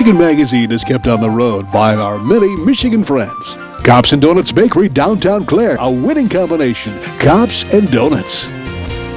Michigan Magazine is kept on the road by our many Michigan friends. Cops and Donuts Bakery, downtown Clare, a winning combination. Cops and Donuts.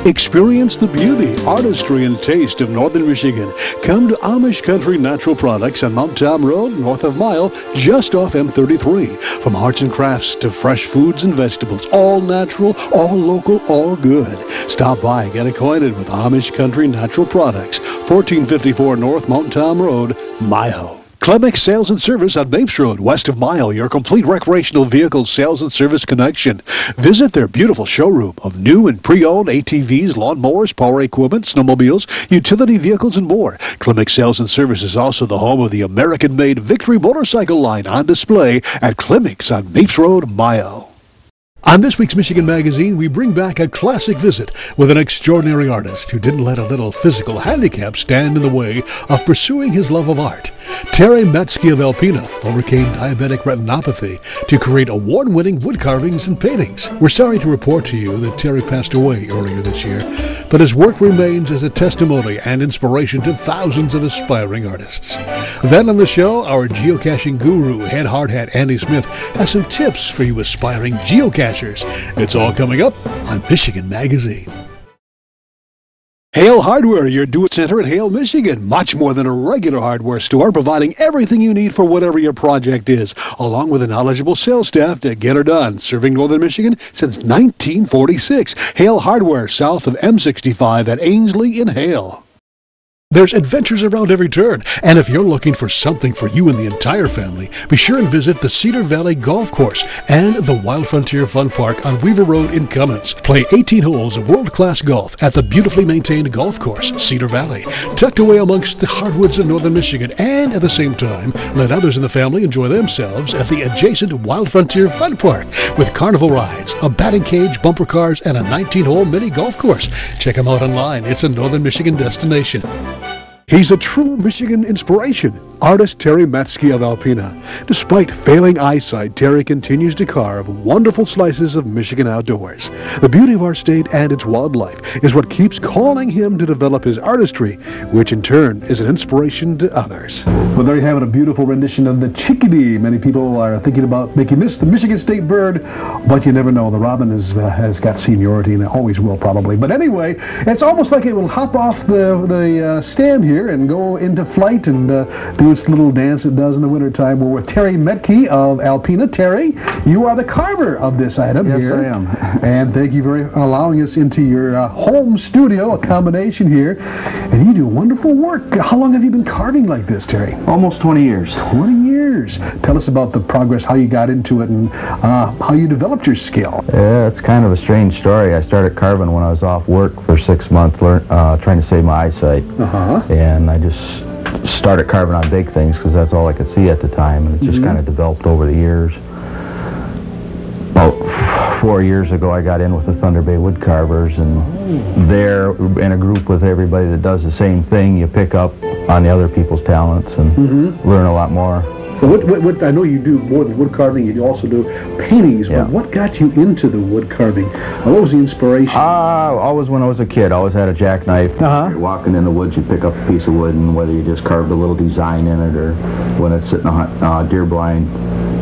Experience the beauty, artistry, and taste of Northern Michigan. Come to Amish Country Natural Products on Mount Tom Road, north of Mio, just off M33. From arts and crafts to fresh foods and vegetables, all natural, all local, all good. Stop by and get acquainted with Amish Country Natural Products, 1454 North Mount Tom Road, Mio. Clemex Sales and Service on Mapes Road, west of Mio, your complete recreational vehicle sales and service connection. Visit their beautiful showroom of new and pre-owned ATVs, lawnmowers, power equipment, snowmobiles, utility vehicles, and more. Clemex Sales and Service is also the home of the American-made Victory motorcycle line on display at Clemex on Mapes Road, Mio. On this week's Michigan Magazine, we bring back a classic visit with an extraordinary artist who didn't let a little physical handicap stand in the way of pursuing his love of art. Terry Matzke of Alpena overcame diabetic retinopathy to create award-winning wood carvings and paintings. We're sorry to report to you that Terry passed away earlier this year, but his work remains as a testimony and inspiration to thousands of aspiring artists. Then on the show, our geocaching guru, head hard hat Andy Smith, has some tips for you aspiring geocachers. It's all coming up on Michigan Magazine. Hale Hardware, your do-it center in Hale, Michigan. Much more than a regular hardware store, providing everything you need for whatever your project is, along with a knowledgeable sales staff to get her done. Serving Northern Michigan since 1946. Hale Hardware, south of M65 at Ainsley in Hale. There's adventures around every turn, and if you're looking for something for you and the entire family, be sure and visit the Cedar Valley Golf Course and the Wild Frontier Fun Park on Weaver Road in Comins. Play 18 holes of world-class golf at the beautifully maintained golf course, Cedar Valley, tucked away amongst the hardwoods of northern Michigan, and at the same time, let others in the family enjoy themselves at the adjacent Wild Frontier Fun Park with carnival rides, a batting cage, bumper cars, and a 19-hole mini golf course. Check them out online. It's a northern Michigan destination. He's a true Michigan inspiration, artist Terry Matzke of Alpena. Despite failing eyesight, Terry continues to carve wonderful slices of Michigan outdoors. The beauty of our state and its wildlife is what keeps calling him to develop his artistry, which in turn is an inspiration to others. Well, there you have it, a beautiful rendition of the chickadee. Many people are thinking about making this the Michigan state bird, but you never know. The robin is, uh, has got seniority and it always will probably. But anyway, it's almost like it will hop off the, the uh, stand here and go into flight and uh, do its little dance it does in the wintertime. We're with Terry Matzke of Alpena. Terry, you are the carver of this item Yes, here. I am. and thank you for allowing us into your uh, home studio, a combination here. And you do wonderful work. How long have you been carving like this, Terry? Almost 20 years. 20 years. Tell us about the progress, how you got into it, and uh, how you developed your skill. Yeah, it's kind of a strange story. I started carving when I was off work for six months, learn, uh, trying to save my eyesight. Uh-huh. And I just started carving on big things because that's all I could see at the time. And it just mm-hmm. kind of developed over the years. About f- four years ago, I got in with the Thunder Bay Wood Carvers, and oh. there, in a group with everybody that does the same thing, you pick up on the other people's talents and mm-hmm. learn a lot more. So what, what, what, I know you do more than wood carving, you also do paintings, Yeah. but what got you into the wood carving? Uh, What was the inspiration? Uh, always when I was a kid, I always had a jackknife. Uh-huh. You're walking in the woods, you pick up a piece of wood, and whether you just carved a little design in it, or when it's sitting on uh, deer blind,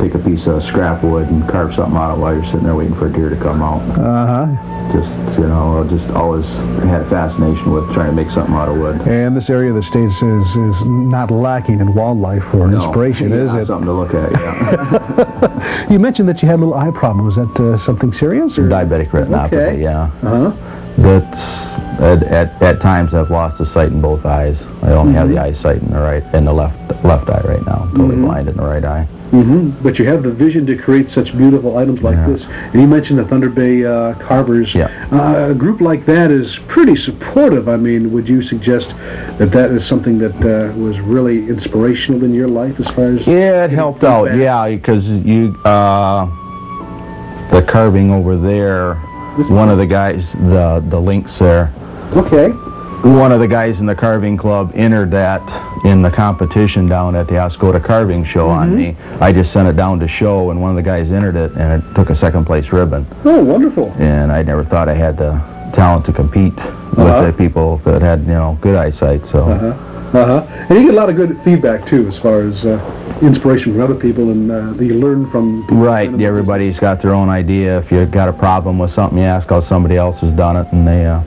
take a piece of scrap wood and carve something out of it while you're sitting there waiting for a deer to come out. Uh-huh. Just, you know, I just always had a fascination with trying to make something out of wood. And this area of the States is, is not lacking in wildlife or inspiration, No, is it? Something to look at, yeah. You mentioned that you had a little eye problem. Was that uh, something serious? or- Diabetic retinopathy, Okay. yeah. Uh-huh. That's at, at, at times I've lost the sight in both eyes. I only have the Mm-hmm. eyesight in the right in the left left eye right now. Totally blind in the right eye. Hmm But you have the vision to create such beautiful items like Yeah. this. And you mentioned the Thunder Bay uh, Carvers. Yeah. Uh, a group like that is pretty supportive. I mean, would you suggest that that is something that uh, was really inspirational in your life as far as... Yeah, it helped out. feedback. Yeah, because you uh, the carving over there. One of the guys, the the links there. Okay. One of the guys in the carving club entered that in the competition down at the Oscoda Carving Show on me. I just sent it down to show, and one of the guys entered it, and it took a second place ribbon. Oh, wonderful. and I never thought I had the talent to compete Uh-huh. with the people that had you know good eyesight. So Uh-huh. Uh huh. And you get a lot of good feedback too, as far as uh, inspiration from other people, and uh, that you learn from. People Right, everybody's got their own idea. If you got a problem with something, you ask how somebody else has done it, and they uh,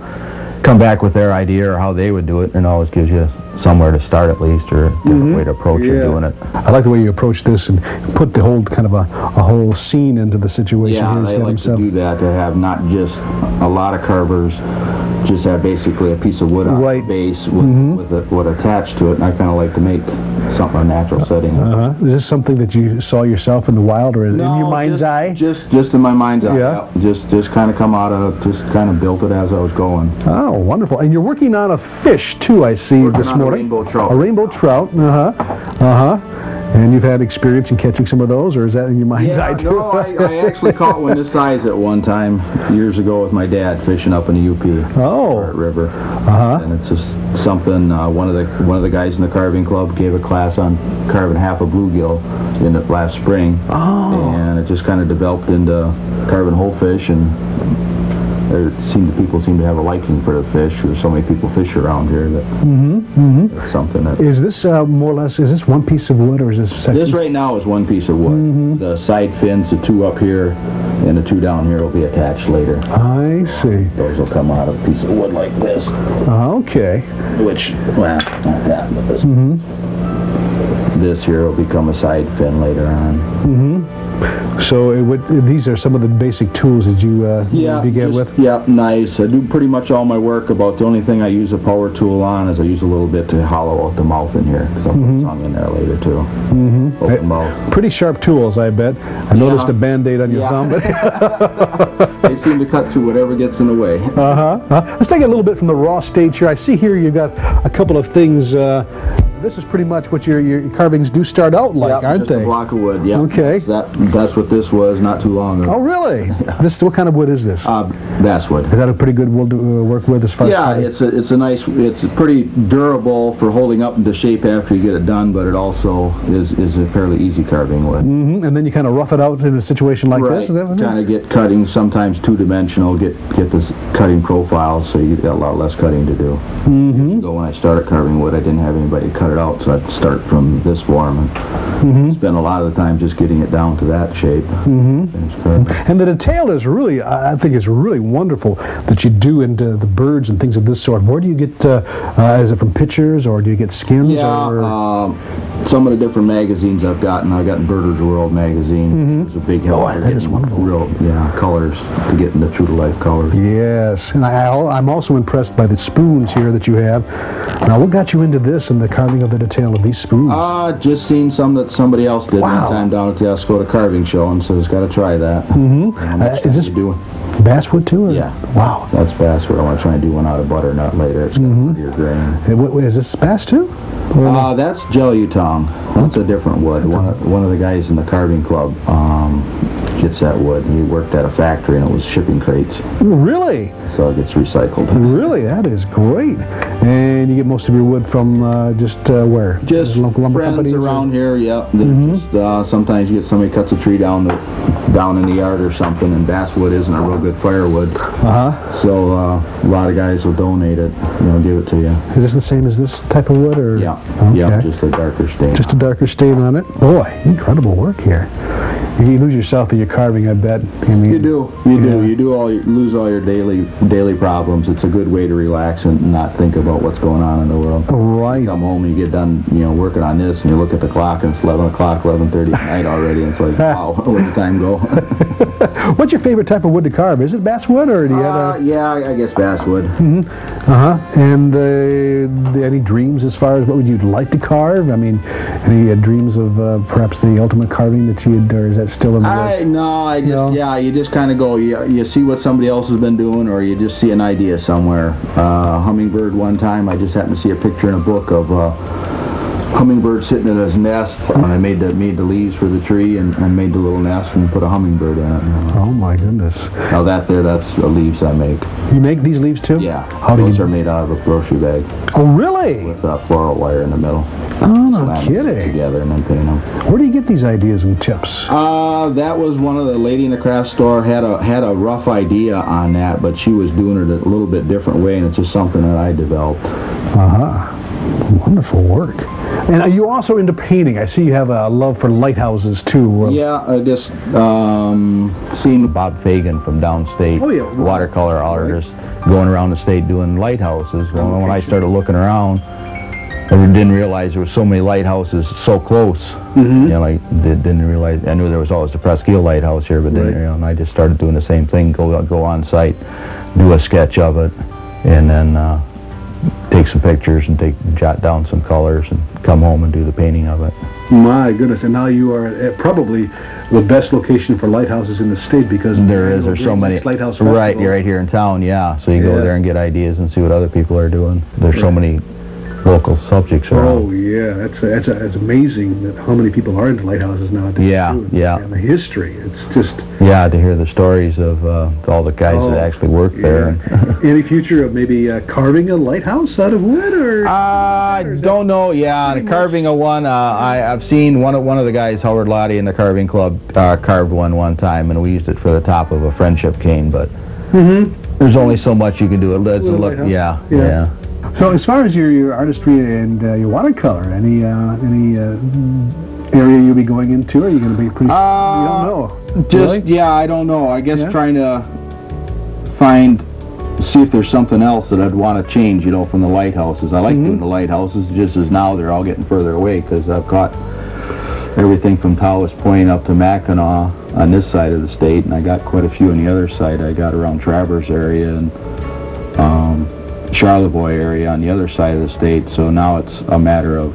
come back with their idea or how they would do it, and it always gives you somewhere to start at least, or a different way to approach it, Mm-hmm. Doing it. I like the way you approach this and put the whole kind of a, a whole scene into the situation. Yeah, here. He's they got like himself. to do that, to have not just a lot of carvers, just have basically a piece of wood on Right. The base with, with it, wood attached to it, and I kind of like to make something a natural setting. Uh-huh. Is this something that you saw yourself in the wild or in No, your mind's just, eye? Just, just in my mind's eye. Yeah. yeah. Just, just kind of come out of, just kind of built it as I was going. Oh, wonderful. And you're working on a fish, too, I see Working this a rainbow trout. A rainbow trout, uh-huh. Uh-huh. And you've had experience in catching some of those, or is that in your mind's eye, too? no, I, I actually caught one this size at one time years ago with my dad fishing up in the UP Oh. River. Uh-huh. And it's just something. Uh, one of the one of the guys in the carving club gave a class on carving half a bluegill in it last spring. Oh. And it just kind of developed into carving whole fish and. There seemed people seem to have a liking for the fish. There's so many people fish around here that Mm-hmm. it's something that Is this uh, more or less, is this one piece of wood, or is this sections? This right now is one piece of wood. Mm-hmm. The side fins, the two up here and the two down here will be attached later. I see. Those will come out of a piece of wood like this, Okay. which, well, not that, but this. Mm-hmm. This here will become a side fin later on. So it would, these are some of the basic tools that you uh, began just- with? Yeah, nice. I do pretty much all my work. About the only thing I use a power tool on is I use a little bit to hollow out the mouth in here because I'll Mm-hmm. put tongue in there later too. Mm-hmm. Open mouth. Pretty sharp tools, I bet. I noticed a Band-Aid on your Yeah. thumb, They seem to cut through whatever gets in the way. Uh-huh. Uh, let's take a little bit from the raw stage here. I see here you've got a couple of things. Uh, this is pretty much what your, your carvings do start out like, Yep, aren't just they? a block of wood. Yeah. Okay. That that's what this was not too long ago. Oh, really? This what kind of wood is this? Uh, basswood. is that a pretty good wood to uh, work with as far as Yeah, it's a it's a nice it's pretty durable for holding up into shape after you get it done, but it also is is a fairly easy carving wood. Mm -hmm. And then you kind of rough it out in a situation like right. this. Is that what it is? kind of get cutting sometimes two dimensional. Get get this cutting profiles, so you get a lot less cutting to do. Mm-hmm. So when I started carving wood, I didn't have anybody to cut it out, so I'd start from this form and Mm-hmm. spend a lot of the time just getting it down to that shape. Mm-hmm. And the detail is really, I I think, is really wonderful that you do into the birds and things of this sort. Where do you get? Uh, uh, is it from pictures, or do you get skins? Yeah, or, um, some of the different magazines I've gotten. I've gotten Birders World magazine. It's a big help. Oh, for that is getting wonderful. Real, yeah, colors to get into true to life colors. Yes, and I, I'm also impressed by the spoons here that you have. Now, what got you into this and the carving of the detail of these spoons? Uh, just seen some that somebody else did Wow. one time down at the Oscoda Carving Show, and so I was "Got to try that." Mm-hmm. Uh, is this- do? Basswood too? Or? Yeah. Wow. That's basswood. I'm want to try and do one out of butternut later. It's Mm-hmm. your grain. Hey, what, what, is this bass too? Uh, that's Jelutong. That's a different wood. One of, one of the guys in the carving club um, gets that wood. He worked at a factory and it was shipping crates, really? so it gets recycled. Really? That is great. And you get most of your wood from uh, just uh, where? Just local lumber friends companies? or- Mm-hmm. around here, yeah. They're Just, uh, sometimes you get somebody cuts a tree down the, down in the yard or something, and basswood isn't a real good firewood. Uh-huh. So uh, a lot of guys will donate it, you know, give it to you. Is this the same as this type of wood? or? Yeah, Okay. yeah, just a darker stain. Just a darker stain on it. Boy, incredible work here. You lose yourself in your carving, I bet. I mean, You do, you Yeah. do, you do all your, lose all your daily daily problems. It's a good way to relax and not think about what's going on in the world. Right. Come home and you get done, you know, working on this, and you look at the clock and it's 11 o'clock, 11:30 at night already, and it's like, wow, where'd the time go? What's your favorite type of wood to carve? Is it basswood or do you Uh, yeah, I guess basswood. a... Uh-huh. And uh, any dreams as far as what would you like to carve? I mean, any uh, dreams of uh, perhaps the ultimate carving that you'd, or is that still in the I works? no, I just No? yeah, you just kind of go. You, you see what somebody else has been doing, or you just see an idea somewhere. Uh, hummingbird. One time, I just happened to see a picture in a book of uh, hummingbird sitting in his nest, and I made the made the leaves for the tree, and, and made the little nest, and put a hummingbird in it. Oh my goodness. Now that there, that's the leaves I make. You make these leaves too? Yeah, How do those you... are made out of a grocery bag Oh, really? with a floral wire in the middle. Oh, no kidding. Together and then paint them. Where do you get these ideas and tips? Uh, that was one of the lady in the craft store had a had a rough idea on that, but she was doing it a little bit different way, and it's just something that I developed. Uh-huh. Wonderful work. And are you also into painting? I see you have a love for lighthouses too. Yeah, I just um, seen Bob Fagan from downstate, Oh, yeah. watercolor artist, going around the state doing lighthouses. Well, when I started looking around, I didn't realize there were so many lighthouses so close. Mm-hmm. You know, I did, didn't realize. I knew there was always the Presque Isle Lighthouse here, but Right. you know, and I just started doing the same thing. Go go on site, do a sketch of it, and then uh, take some pictures and take jot down some colors and come home and do the painting of it. My goodness! And now you are at probably the best location for lighthouses in the state because There is. There's so many. Lighthouse right, you're right here in town. Yeah. So you Yeah. go there and get ideas and see what other people are doing. There's so many local subjects Oh yeah, that's that's that's amazing that how many people are into lighthouses nowadays. Yeah, too, yeah. And the history, it's just Yeah, to hear the stories of uh, all the guys Oh, that actually work there. Any future of maybe uh, carving a lighthouse out of wood or? I Or don't know. Yeah, the carving of one. Uh, I, I've seen one of one of the guys, Howard Lottie, in the carving club, uh, carved one one time, and we used it for the top of a friendship cane. But there's only so much you can do. It doesn't look. Yeah, Yeah. yeah. So as far as your, your artistry and uh, your watercolor, any uh, any uh, area you'll be going into? Are you going to be pretty? Uh, you don't know. Just Really? yeah, I don't know. I guess Yeah? trying to find see if there's something else that I'd want to change, you know, from the lighthouses. I like Mm-hmm. doing the lighthouses just as now they're all getting further away because I've caught everything from Tawas Point up to Mackinac on this side of the state, and I got quite a few on the other side. I got around Traverse area and um, Charlevoix area on the other side of the state. So now it's a matter of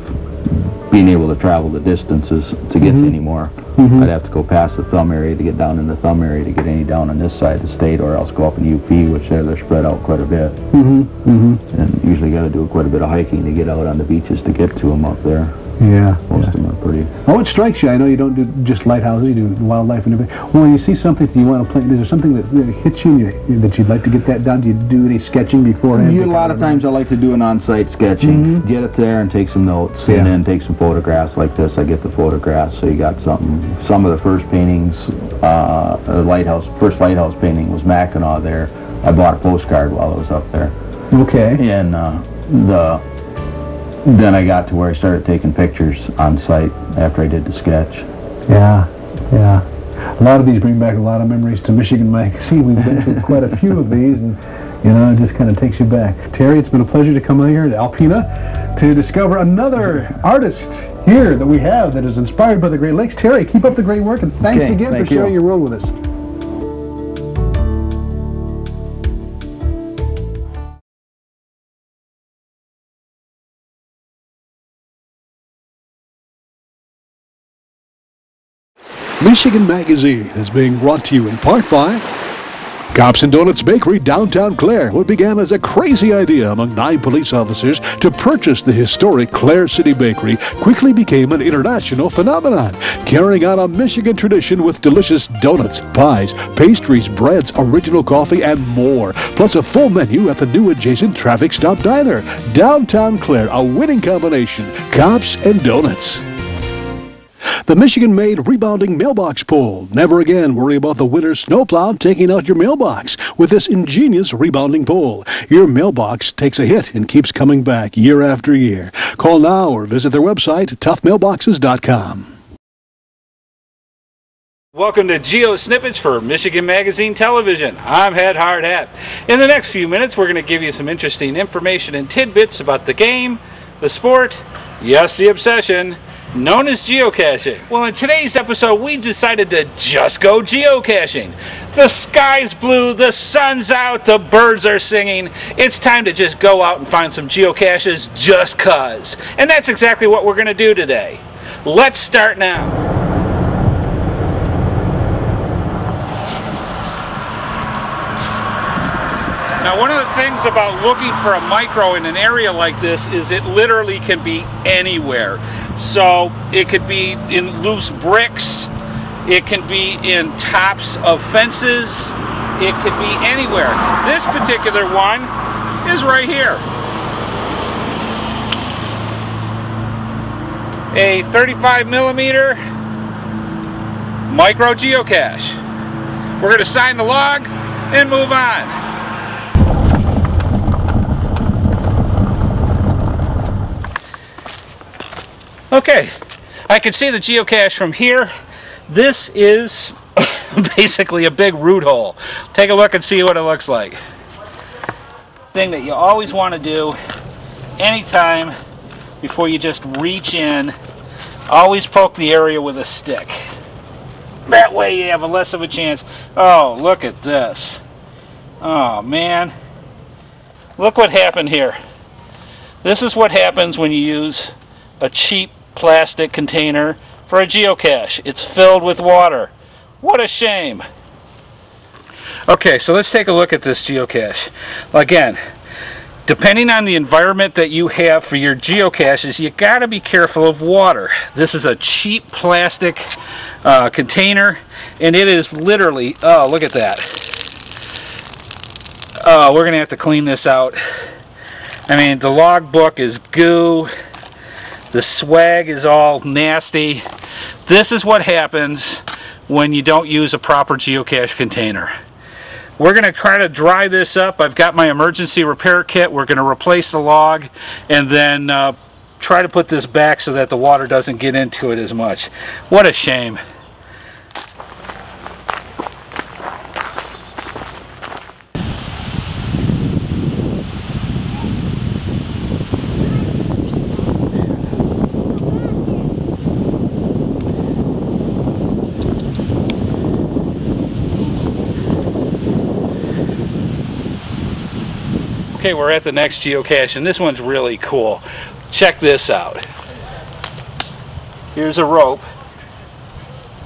being able to travel the distances to get to any more. I'd have to go past the thumb area to get down in the thumb area to get any down on this side of the state, or else go up in UP, which there they're spread out quite a bit. Mm-hmm. Mm-hmm. And usually got to do quite a bit of hiking to get out on the beaches to get to them up there. Yeah. Most yeah. of them are pretty. Oh, what strikes you? I know you don't do just lighthouses; you do wildlife and everything. Well, when you see something that you want to plant, is there something that, that hits you, you that you'd like to get that done? Do you do any sketching beforehand? You, a lot of times I like to do an on-site sketching. Get it there and take some notes, Yeah. and then take some photographs like this. I get the photographs, so you got something. Some of the first paintings, uh, the lighthouse, first lighthouse painting was Mackinac there. I bought a postcard while I was up there, Okay. and uh, the then I got to where I started taking pictures on site after I did the sketch. Yeah. Yeah. A lot of these bring back a lot of memories to Michigan Mike. See, We've been through quite a few of these, and you know, it just kind of takes you back. Terry, it's been a pleasure to come out here to Alpena to discover another artist here that we have that is inspired by the Great Lakes. Terry, keep up the great work, and thanks Okay, again thank for sharing your world with us. Michigan Magazine is being brought to you in part by Cops and Donuts Bakery, downtown Clare. What began as a crazy idea among nine police officers to purchase the historic Clare City Bakery quickly became an international phenomenon, carrying on a Michigan tradition with delicious donuts, pies, pastries, breads, original coffee, and more. Plus a full menu at the new adjacent Traffic Stop Diner. Downtown Clare, a winning combination. Cops and Donuts. The Michigan-made rebounding mailbox pull. Never again worry about the winter snowplow taking out your mailbox with this ingenious rebounding pull. Your mailbox takes a hit and keeps coming back year after year. Call now or visit their website, toughmailboxes.com. Welcome to Geo Snippets for Michigan Magazine Television. I'm Head Hard Hat. In the next few minutes, we're going to give you some interesting information and tidbits about the game, the sport, yes, the obsession, known as geocaching. Well, in today's episode, we decided to just go geocaching. The sky's blue, the sun's out, the birds are singing. It's time to just go out and find some geocaches just cuz. And that's exactly what we're going to do today. Let's start now. Now, one of the things about looking for a micro in an area like this is it literally can be anywhere. So it could be in loose bricks, it can be in tops of fences, it could be anywhere. This particular one is right here. A 35 millimeter micro geocache. We're going to sign the log and move on. Okay, I can see the geocache from here. This is basically a big root hole. Take a look and see what it looks like. Thing that you always want to do anytime before you just reach in, always poke the area with a stick. That way you have a less of a chance. Oh, look at this. Oh, man. Look what happened here. This is what happens when you use a cheap plastic container for a geocache. It's filled with water. What a shame. Okay, so let's take a look at this geocache. Again, depending on the environment that you have for your geocaches, you got to be careful of water. This is a cheap plastic uh, container, and it is literally, oh, look at that. Oh, we're going to have to clean this out. I mean, the logbook is goo. The swag is all nasty. This is what happens when you don't use a proper geocache container. We're going to try to dry this up. I've got my emergency repair kit. We're going to replace the log and then uh, try to put this back so that the water doesn't get into it as much. What a shame. Okay, we're at the next geocache, and this one's really cool. Check this out. Here's a rope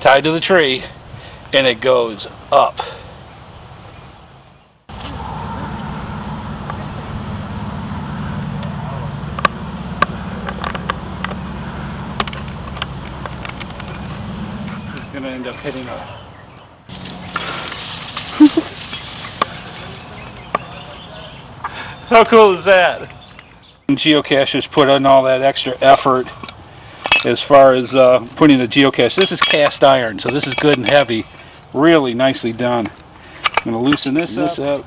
tied to the tree, and it goes up. It's gonna end up hitting a How cool is that? Geocaches put in all that extra effort as far as uh, putting a geocache. This is cast iron, so this is good and heavy. Really nicely done. I'm going to loosen this, this up.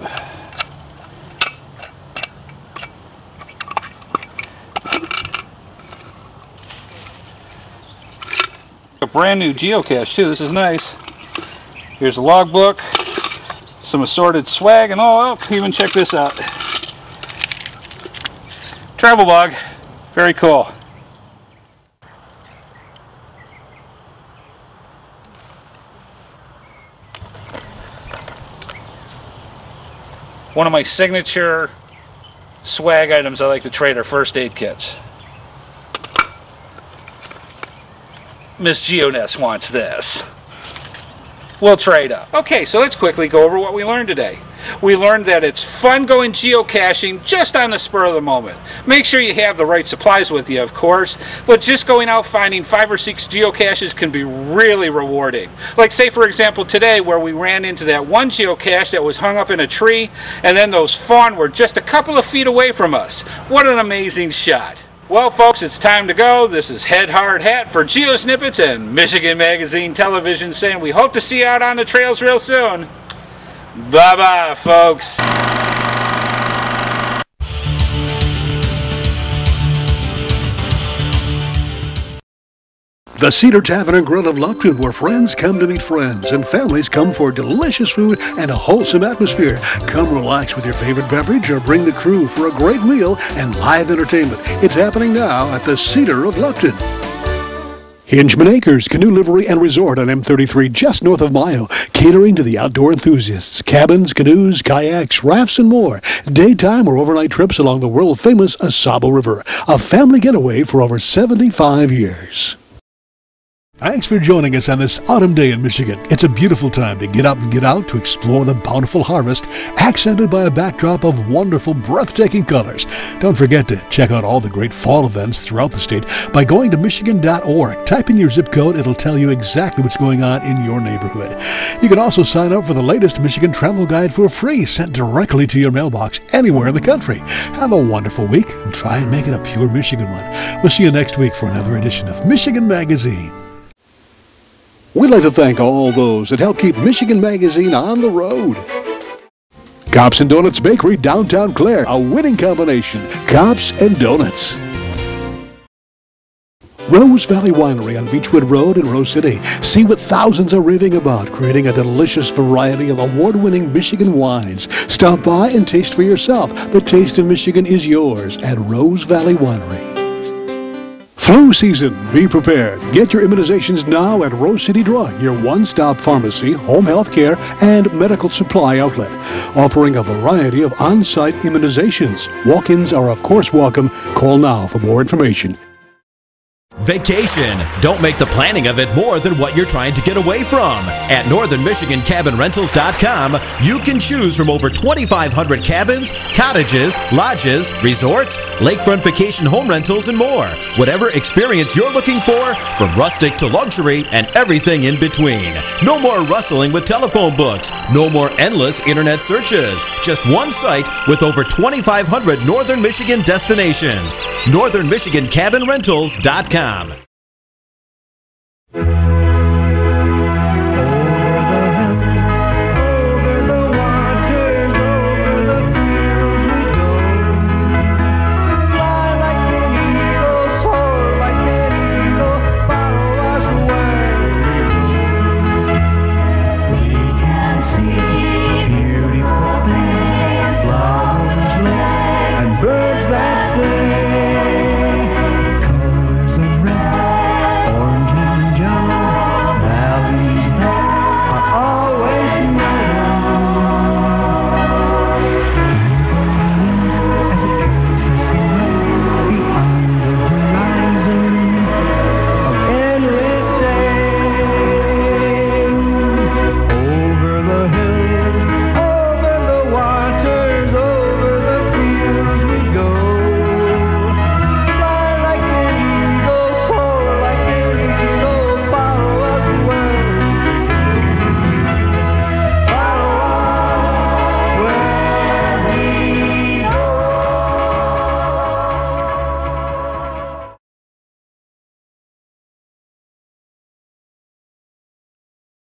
A brand new geocache too. This is nice. Here's a logbook, some assorted swag, and oh, oh even check this out travel log. Very cool. One of my signature swag items I like to trade are first aid kits. Miss Geoness wants this. We'll trade up. Okay, so let's quickly go over what we learned today we learned that it's fun going geocaching just on the spur of the moment. Make sure you have the right supplies with you, of course, but just going out finding five or six geocaches can be really rewarding. Like say for example today where we ran into that one geocache that was hung up in a tree and then those fawn were just a couple of feet away from us. What an amazing shot. Well, folks, it's time to go. This is Head Hard Hat for Geo Snippets and Michigan Magazine Television saying we hope to see you out on the trails real soon. Bye-bye, folks. The Cedar Tavern and Grill of Lupton, where friends come to meet friends and families come for delicious food and a wholesome atmosphere. Come relax with your favorite beverage or bring the crew for a great meal and live entertainment. It's happening now at the Cedar of Lupton. Hinchman Acres Canoe Livery and Resort on M33 just north of Mio, catering to the outdoor enthusiasts. Cabins, canoes, kayaks, rafts, and more. Daytime or overnight trips along the world-famous Au Sable River. A family getaway for over 75 years. Thanks for joining us on this autumn day in Michigan. It's a beautiful time to get up and get out to explore the bountiful harvest, accented by a backdrop of wonderful, breathtaking colors. Don't forget to check out all the great fall events throughout the state by going to Michigan.org. Type in your zip code, it'll tell you exactly what's going on in your neighborhood. You can also sign up for the latest Michigan travel guide for free, sent directly to your mailbox anywhere in the country. Have a wonderful week and try and make it a pure Michigan one. We'll see you next week for another edition of Michigan Magazine. We'd like to thank all those that help keep Michigan Magazine on the road. Cops and Donuts Bakery, downtown Clare, a winning combination. Cops and Donuts. Rose Valley Winery on Beechwood Road in Rose City. See what thousands are raving about, creating a delicious variety of award-winning Michigan wines. Stop by and taste for yourself. The taste of Michigan is yours at Rose Valley Winery. Flu season. Be prepared. Get your immunizations now at Rose City Drug, your one-stop pharmacy, home health care, and medical supply outlet, offering a variety of on-site immunizations. Walk-ins are of course welcome. Call now for more information. Vacation. Don't make the planning of it more than what you're trying to get away from. At northernmichigancabinrentals.com, you can choose from over 2,500 cabins, cottages, lodges, resorts, lakefront vacation home rentals, and more. Whatever experience you're looking for, from rustic to luxury and everything in between. No more rustling with telephone books. No more endless internet searches. Just one site with over 2,500 Northern Michigan destinations. NorthernMichiganCabinRentals.com. Samen.